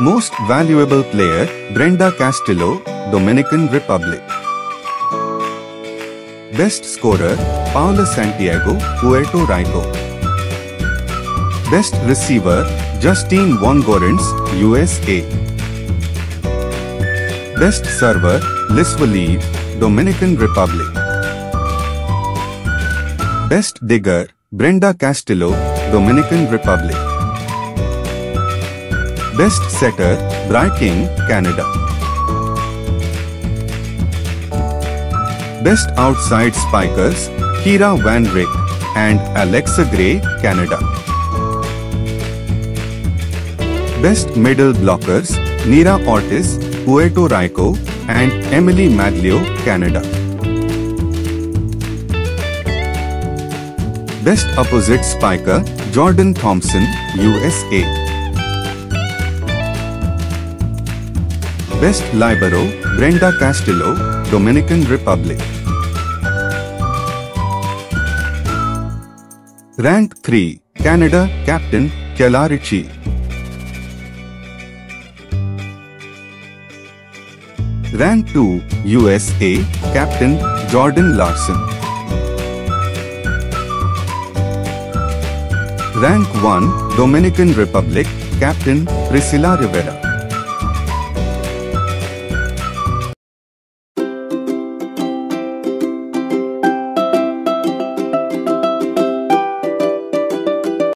Most valuable player, Brenda Castillo, Dominican Republic. Best scorer, Paola Santiago, Puerto Rico. Best receiver, Justine Wong-Orantes, USA. Best server, Lisvel Eve, Dominican Republic. Best digger, Brenda Castillo, Dominican Republic. Best setter, King, Canada. Best outside spikers, Kiera Van Ryk and Alexa Gray, Canada. Best middle blockers, Neira Ortiz, Puerto Rico and Emily Maglio, Canada. Best opposite spiker, Jordan Thompson, USA. Best libero, Brenda Castillo, Dominican Republic. Rank 3, Canada, Captain, Kelarichi. Rank 2, USA, Captain, Jordan Larson. Rank 1, Dominican Republic, Captain, Priscilla Rivera.